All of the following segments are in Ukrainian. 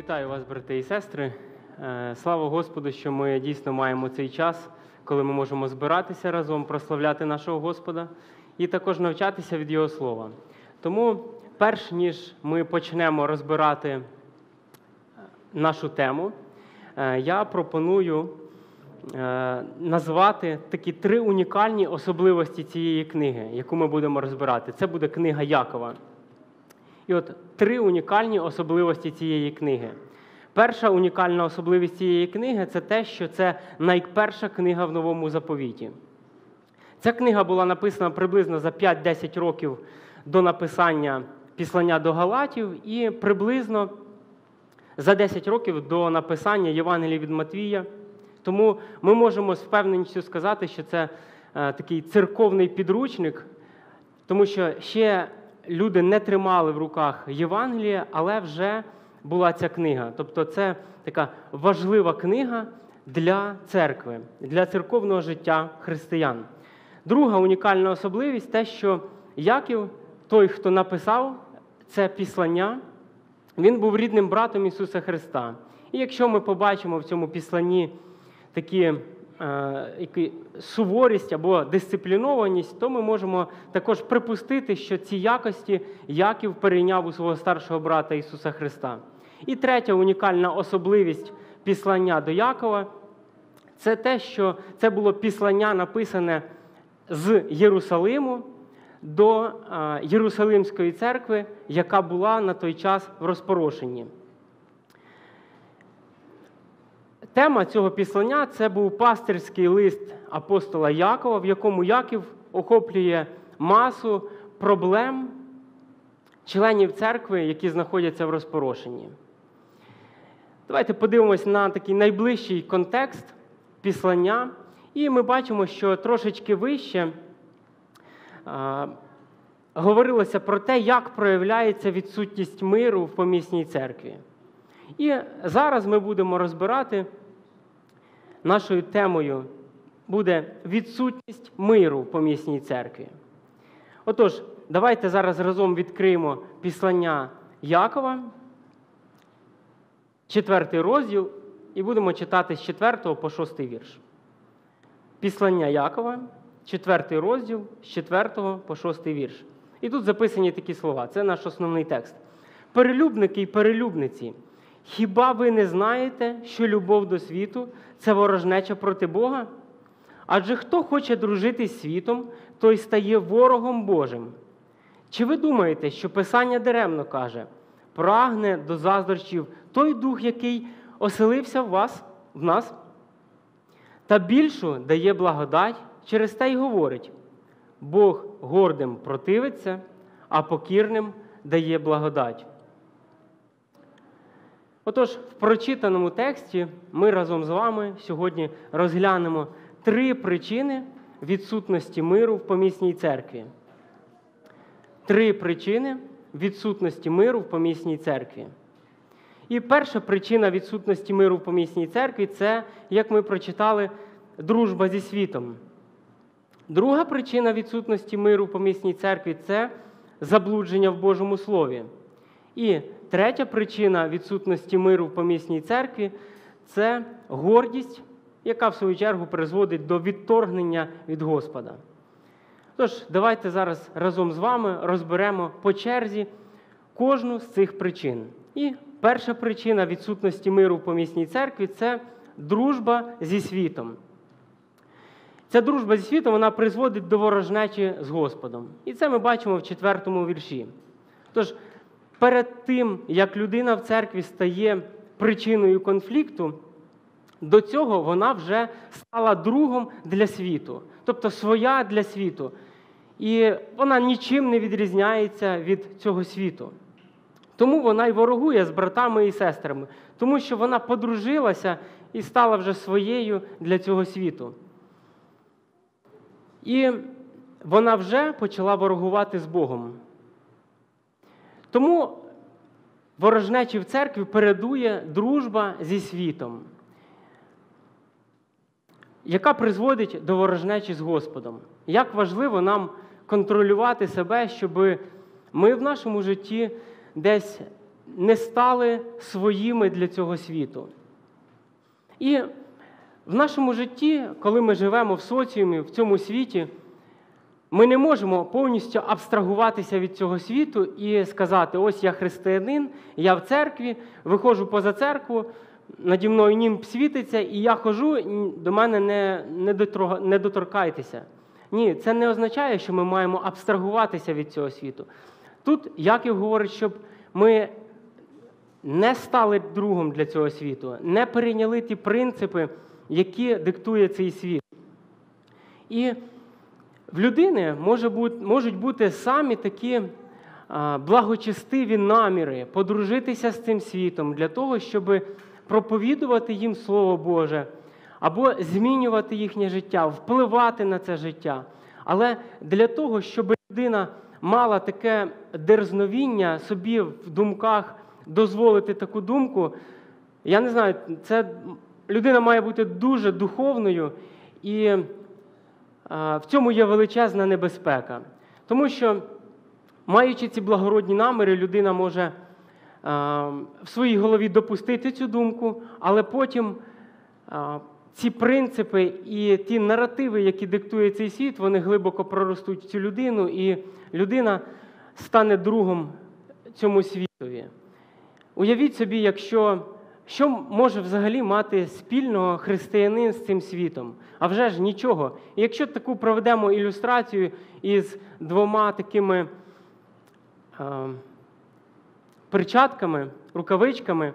Вітаю вас, брати і сестри. Е, Слава Господу, що ми дійсно маємо цей час, коли ми можемо збиратися разом, прославляти нашого Господа і також навчатися від Його слова. Тому, перш ніж ми почнемо розбирати е, нашу тему, е, я пропоную назвати такі три унікальні особливості цієї книги, яку ми будемо розбирати. Це буде книга Якова. І от три унікальні особливості цієї книги. Перша унікальна особливість цієї книги це те, що це найперша книга в новому заповіті. Ця книга була написана приблизно за 5-10 років до написання післання до Галатів, і приблизно за 10 років до написання Євангелія від Матвія. Тому ми можемо з впевненістю сказати, що це е, такий церковний підручник, тому що ще люди не тримали в руках Євангелія, але вже була ця книга. Тобто це така важлива книга для церкви, для церковного життя християн. Друга унікальна особливість те, що Яків, той, хто написав це післання, він був рідним братом Ісуса Христа. І якщо ми побачимо в цьому післанні такі суворість або дисциплінованість, то ми можемо також припустити, що ці якості Яків перейняв у свого старшого брата Ісуса Христа. І третя унікальна особливість післання до Якова це те, що це було післання написане з Єрусалиму до е, Єрусалимської церкви, яка була на той час в розпорошенні. Тема цього післання це був пастирський лист апостола Якова, в якому Яків охоплює масу проблем членів церкви, які знаходяться в розпорошенні. Давайте подивимось на такий найближчий контекст післання, і ми бачимо, що трошечки вище а, говорилося про те, як проявляється відсутність миру в помісній церкві. І зараз ми будемо розбирати нашою темою буде відсутність миру в помісній церкві. Отож, давайте зараз разом відкриємо післання Якова, четвертий розділ, і будемо читати з 4 по 6 вірш. Післання Якова, четвертий розділ, з 4 по 6 вірш. І тут записані такі слова. Це наш основний текст. Перелюбники й перелюбниці. Хіба ви не знаєте, що любов до світу це ворожнеча проти Бога? Адже хто хоче дружити з світом, той стає ворогом Божим. Чи ви думаєте, що Писання даремно каже, прагне до заздрощів той дух, який оселився в вас, в нас? Та більшу дає благодать, через те й говорить: Бог гордим противиться, а покірним дає благодать. Отож, в прочитаному тексті ми разом з вами сьогодні розглянемо три причини відсутності миру в помісній церкві. Три причини відсутності миру в помісній церкві. І перша причина відсутності миру в помісній церкві це, як ми прочитали, дружба зі світом. Друга причина відсутності миру в помісній церкві це заблудження в Божому Слові. І третя причина відсутності миру в помісній церкві це гордість, яка в свою чергу призводить до відторгнення від Господа. Тож, давайте зараз разом з вами розберемо по черзі кожну з цих причин. І перша причина відсутності миру в помісній церкві це дружба зі світом. Ця дружба зі світом вона призводить до ворожнечі з Господом. І це ми бачимо в четвертому вірші. Тож, перед тим, як людина в церкві стає причиною конфлікту, до цього вона вже стала другом для світу, тобто своя для світу. І вона нічим не відрізняється від цього світу. Тому вона й ворогує з братами і сестрами, тому що вона подружилася і стала вже своєю для цього світу. І вона вже почала ворогувати з Богом. Тому ворожнечі в церкві передує дружба зі світом, яка призводить до ворожнечі з Господом. Як важливо нам контролювати себе, щоб ми в нашому житті десь не стали своїми для цього світу. І в нашому житті, коли ми живемо в соціумі, в цьому світі, ми не можемо повністю абстрагуватися від цього світу і сказати: ось я християнин, я в церкві, виходжу поза церкву, наді мною німб світиться, і я хожу, до мене не, не, дотрога- не доторкайтеся. Ні, це не означає, що ми маємо абстрагуватися від цього світу. Тут Яків говорить, щоб ми не стали другом для цього світу, не перейняли ті принципи, які диктує цей світ. І в людини може бути, можуть бути самі такі благочестиві наміри подружитися з цим світом для того, щоб проповідувати їм Слово Боже, або змінювати їхнє життя, впливати на це життя. Але для того, щоб людина мала таке дерзновіння собі в думках дозволити таку думку, я не знаю, це людина має бути дуже духовною і в цьому є величезна небезпека. Тому що, маючи ці благородні наміри, людина може в своїй голові допустити цю думку, але потім ці принципи і ті наративи, які диктує цей світ, вони глибоко проростуть в цю людину, і людина стане другом цьому світові. Уявіть собі, якщо що може взагалі мати спільного християнин з цим світом? А вже ж нічого. І якщо таку проведемо ілюстрацію із двома такими е, перчатками, рукавичками,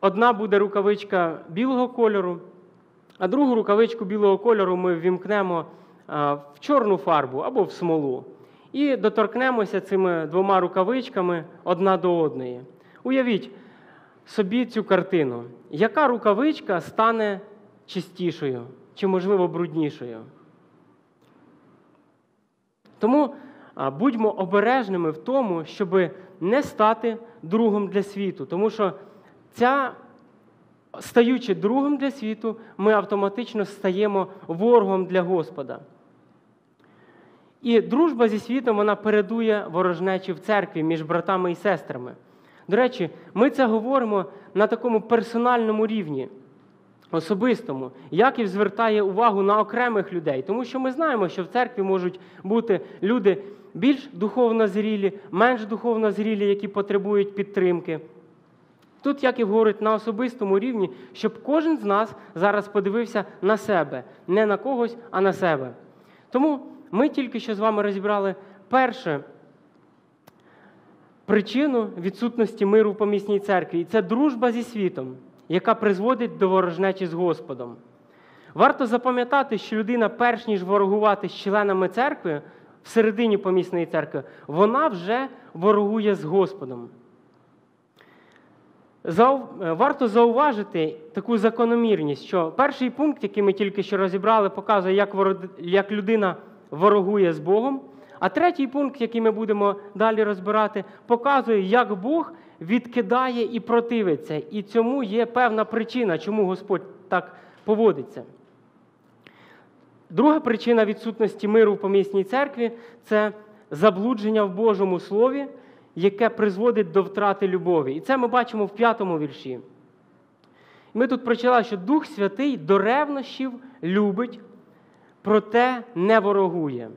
одна буде рукавичка білого кольору, а другу рукавичку білого кольору ми ввімкнемо е, в чорну фарбу або в смолу. І доторкнемося цими двома рукавичками одна до одної. Уявіть собі цю картину. Яка рукавичка стане чистішою чи, можливо, бруднішою? Тому будьмо обережними в тому, щоб не стати другом для світу. Тому що ця, стаючи другом для світу, ми автоматично стаємо ворогом для Господа. І дружба зі світом вона передує ворожнечі в церкві між братами і сестрами. До речі, ми це говоримо на такому персональному рівні, особистому. Яків звертає увагу на окремих людей, тому що ми знаємо, що в церкві можуть бути люди більш духовно зрілі, менш духовно зрілі, які потребують підтримки. Тут Яків говорить на особистому рівні, щоб кожен з нас зараз подивився на себе, не на когось, а на себе. Тому ми тільки що з вами розібрали перше причину відсутності миру в помісній церкві, і це дружба зі світом, яка призводить до ворожнечі з Господом. Варто запам'ятати, що людина, перш ніж ворогувати з членами церкви всередині помісної церкви, вона вже ворогує з Господом. Зау... Варто зауважити таку закономірність, що перший пункт, який ми тільки що розібрали, показує, як людина ворогує з Богом. А третій пункт, який ми будемо далі розбирати, показує, як Бог відкидає і противиться. І цьому є певна причина, чому Господь так поводиться. Друга причина відсутності миру в помісній церкві це заблудження в Божому Слові, яке призводить до втрати любові. І це ми бачимо в п'ятому вірші. Ми тут прочитали, що Дух Святий до ревнощів любить, проте не ворогує.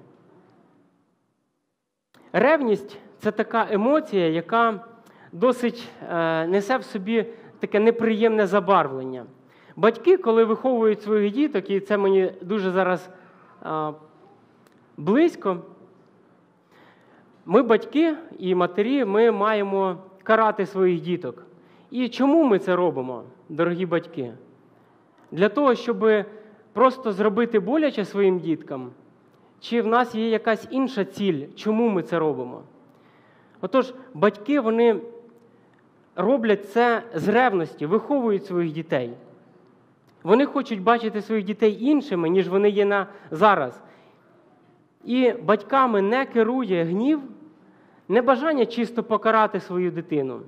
Ревність це така емоція, яка досить е, несе в собі таке неприємне забарвлення. Батьки, коли виховують своїх діток, і це мені дуже зараз е, близько, ми, батьки і матері, ми маємо карати своїх діток. І чому ми це робимо, дорогі батьки? Для того, щоб просто зробити боляче своїм діткам. Чи в нас є якась інша ціль, чому ми це робимо? Отож, батьки вони роблять це з ревності, виховують своїх дітей. Вони хочуть бачити своїх дітей іншими, ніж вони є на зараз. І батьками не керує гнів, не бажання чисто покарати свою дитину.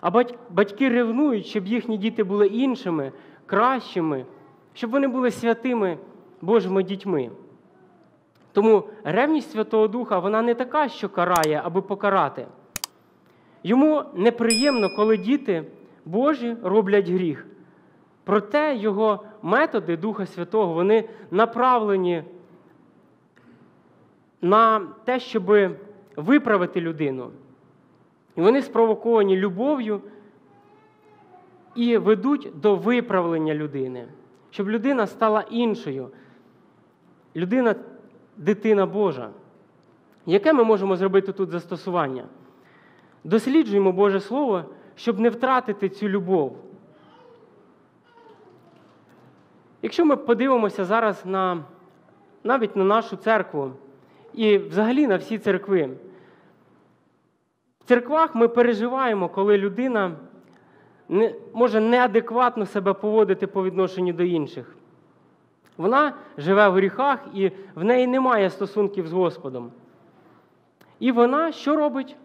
А батьки ревнують, щоб їхні діти були іншими, кращими, щоб вони були святими Божими дітьми. Тому ревність Святого Духа вона не така, що карає, аби покарати. Йому неприємно, коли діти Божі роблять гріх. Проте його методи Духа Святого вони направлені на те, щоб виправити людину. І вони спровоковані любов'ю і ведуть до виправлення людини, щоб людина стала іншою. Людина дитина Божа. Яке ми можемо зробити тут застосування? Досліджуємо Боже Слово, щоб не втратити цю любов. Якщо ми подивимося зараз на навіть на нашу церкву і взагалі на всі церкви, в церквах ми переживаємо, коли людина не, може неадекватно себе поводити по відношенню до інших. Вона живе в гріхах і в неї немає стосунків з Господом. І вона що робить?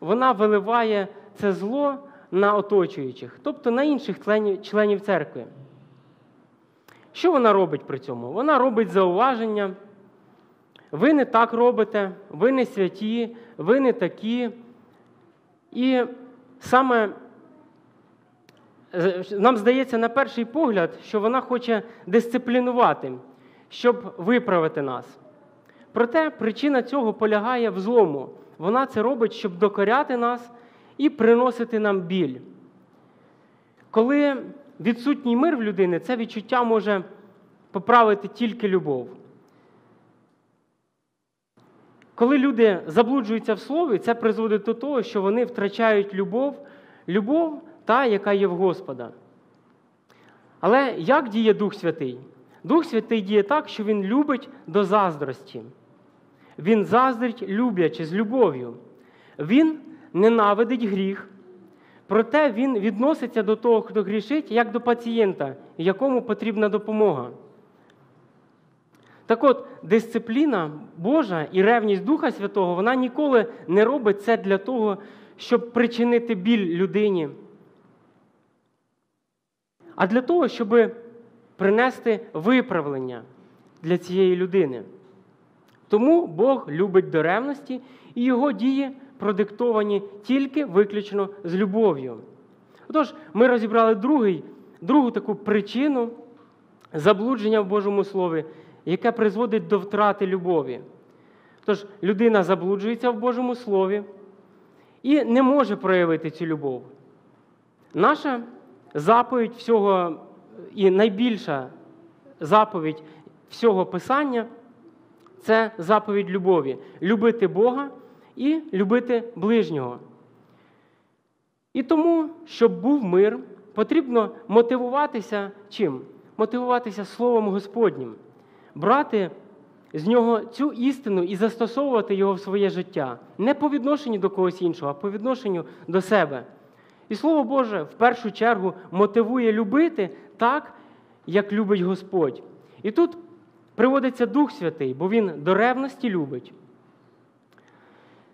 Вона виливає це зло на оточуючих, тобто на інших членів церкви. Що вона робить при цьому? Вона робить зауваження. Ви не так робите, ви не святі, ви не такі. І саме нам здається на перший погляд, що вона хоче дисциплінувати, щоб виправити нас. Проте причина цього полягає в злому. Вона це робить, щоб докоряти нас і приносити нам біль. Коли відсутній мир в людини, це відчуття може поправити тільки любов. Коли люди заблуджуються в слові, це призводить до того, що вони втрачають любов, любов та, яка є в Господа. Але як діє Дух Святий? Дух Святий діє так, що Він любить до заздрості. Він заздрить, люблячи з любов'ю. Він ненавидить гріх, проте він відноситься до того, хто грішить, як до пацієнта, якому потрібна допомога. Так от, дисципліна Божа і ревність Духа Святого, вона ніколи не робить це для того, щоб причинити біль людині, а для того, щоб принести виправлення для цієї людини. Тому Бог любить до ревності, і його дії продиктовані тільки виключно з любов'ю. Отож, ми розібрали другий, другу таку причину заблудження в Божому Слові, яке призводить до втрати любові. Тож, людина заблуджується в Божому Слові і не може проявити цю любов. Наша заповідь всього і найбільша заповідь всього Писання це заповідь любові любити Бога і любити ближнього. І тому, щоб був мир, потрібно мотивуватися чим? Мотивуватися Словом Господнім, брати з нього цю істину і застосовувати його в своє життя. Не по відношенню до когось іншого, а по відношенню до себе. І Слово Боже в першу чергу мотивує любити так, як любить Господь. І тут приводиться Дух Святий, бо Він до ревності любить.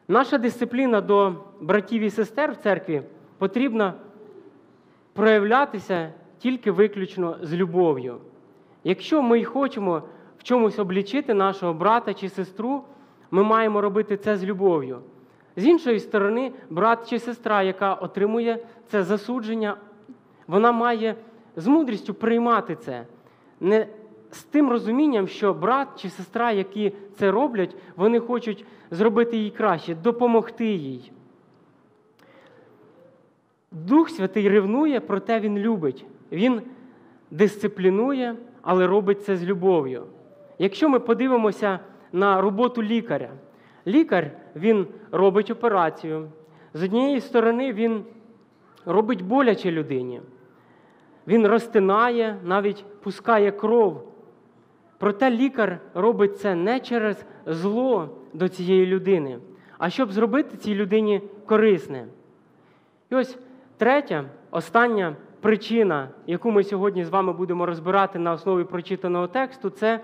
Наша дисципліна до братів і сестер в церкві потрібна проявлятися тільки виключно з любов'ю. Якщо ми хочемо в чомусь облічити нашого брата чи сестру, ми маємо робити це з любов'ю. З іншої сторони, брат чи сестра, яка отримує це засудження, вона має з мудрістю приймати це. Не з тим розумінням, що брат чи сестра, які це роблять, вони хочуть зробити їй краще, допомогти їй. Дух Святий ревнує, проте Він любить. Він дисциплінує, але робить це з любов'ю. Якщо ми подивимося на роботу лікаря, лікар він робить операцію. З однієї сторони, він робить боляче людині. Він розтинає, навіть пускає кров. Проте лікар робить це не через зло до цієї людини, а щоб зробити цій людині корисне. І ось третя, остання причина, яку ми сьогодні з вами будемо розбирати на основі прочитаного тексту, це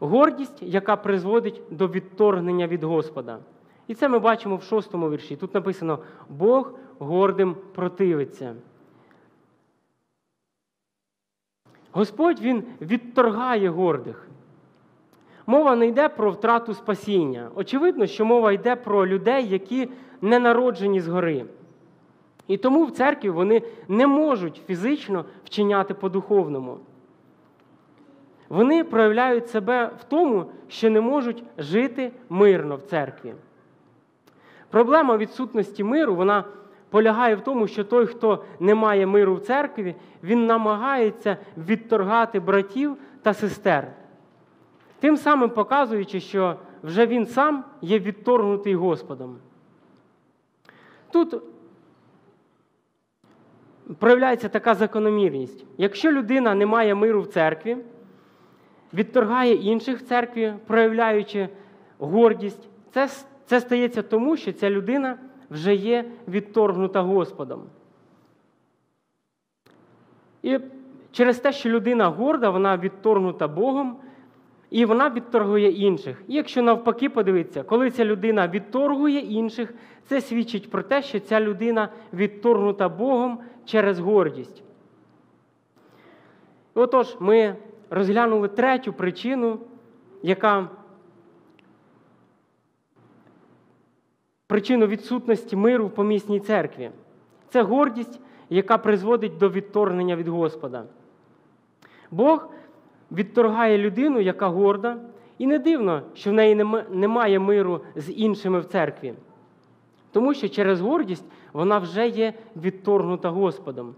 гордість, яка призводить до відторгнення від Господа. І це ми бачимо в шостому вірші. Тут написано: Бог гордим противиться. Господь Він відторгає гордих. мова не йде про втрату спасіння. Очевидно, що мова йде про людей, які не народжені згори. І тому в церкві вони не можуть фізично вчиняти по-духовному. Вони проявляють себе в тому, що не можуть жити мирно в церкві. Проблема відсутності миру вона полягає в тому, що той, хто не має миру в церкві, він намагається відторгати братів та сестер, тим самим показуючи, що вже він сам є відторгнутий Господом. Тут проявляється така закономірність. Якщо людина не має миру в церкві, відторгає інших в церкві, проявляючи гордість, це, це стається тому, що ця людина вже є відторгнута Господом. І через те, що людина горда, вона відторгнута Богом, і вона відторгує інших. І якщо навпаки подивитися, коли ця людина відторгує інших, це свідчить про те, що ця людина відторгнута Богом через гордість. Отож, ми розглянули третю причину, яка причину відсутності миру в помісній церкві. Це гордість, яка призводить до відторгнення від Господа. Бог відторгає людину, яка горда, і не дивно, що в неї немає миру з іншими в церкві. Тому що через гордість вона вже є відторгнута Господом.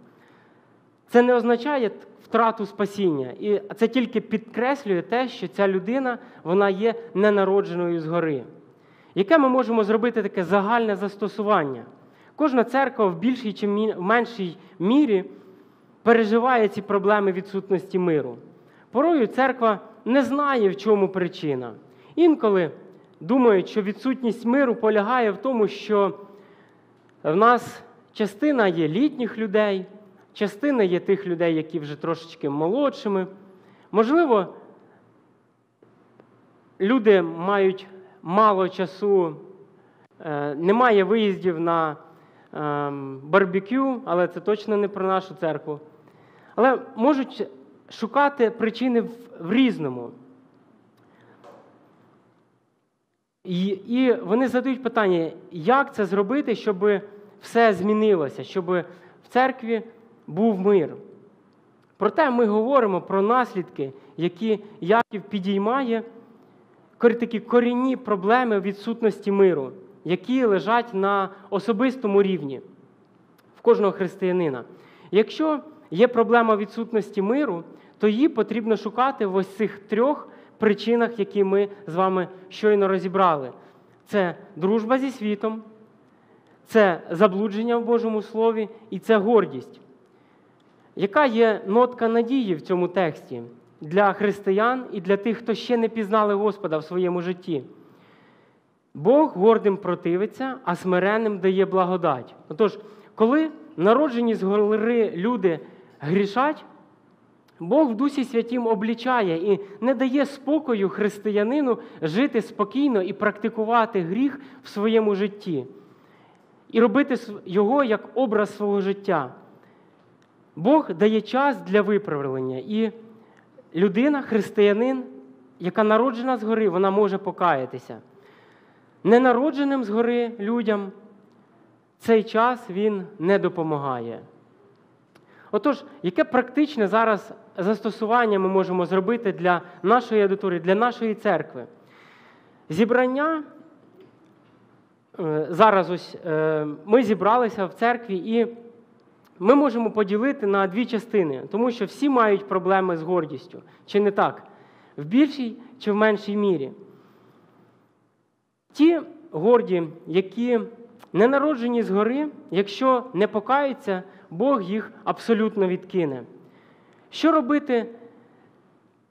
Це не означає втрату спасіння, і це тільки підкреслює те, що ця людина вона є ненародженою згори. Яке ми можемо зробити таке загальне застосування? Кожна церква в більшій чи в меншій мірі переживає ці проблеми відсутності миру. Порою церква не знає, в чому причина. Інколи думають, що відсутність миру полягає в тому, що в нас частина є літніх людей, частина є тих людей, які вже трошечки молодшими. Можливо, люди мають мало часу, е, немає виїздів на ем, барбекю, але це точно не про нашу церкву. Але можуть шукати причини в різному. І і вони задають питання, як це зробити, щоб все змінилося, щоб в церкві був мир. Проте ми говоримо про наслідки, які Яків підіймає такі корінні проблеми відсутності миру, які лежать на особистому рівні в кожного християнина. Якщо є проблема відсутності миру, то її потрібно шукати в ось цих трьох причинах, які ми з вами щойно розібрали. Це дружба зі світом, це заблудження в Божому Слові і це гордість. Яка є нотка надії в цьому тексті? для християн і для тих, хто ще не пізнали Господа в своєму житті. Бог гордим противиться, а смиренним дає благодать. Отож, коли народжені з гори люди грішать, Бог в Дусі Святім облічає і не дає спокою християнину жити спокійно і практикувати гріх в своєму житті, і робити його як образ свого життя. Бог дає час для виправлення. і людина, християнин, яка народжена згори, вона може покаятися. Ненародженим згори людям цей час він не допомагає. Отож, яке практичне зараз застосування ми можемо зробити для нашої аудиторії, для нашої церкви? Зібрання. Е, зараз ось е, ми зібралися в церкві і ми можемо поділити на дві частини, тому що всі мають проблеми з гордістю. Чи не так? В більшій чи в меншій мірі. Ті горді, які не народжені згори, якщо не покаються, Бог їх абсолютно відкине. Що робити,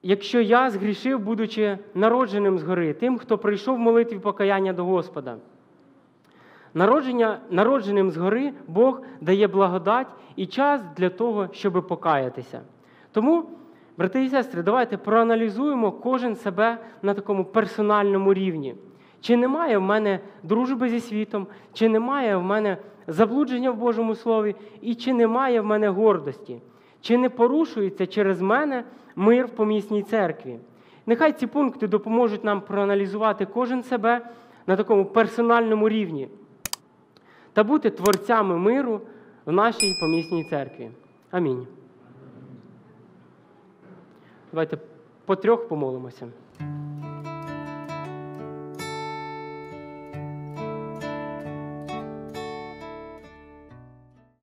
якщо я згрішив, будучи народженим згори, тим, хто прийшов в молитві покаяння до Господа? Народження, Народженим згори Бог дає благодать і час для того, щоб покаятися. Тому, брати і сестри, давайте проаналізуємо кожен себе на такому персональному рівні. Чи немає в мене дружби зі світом, чи немає в мене заблудження в Божому Слові, і чи немає в мене гордості, чи не порушується через мене мир в помісній церкві? Нехай ці пункти допоможуть нам проаналізувати кожен себе на такому персональному рівні та бути творцями миру в нашій помісній церкві. Амінь. Давайте по трьох помолимося.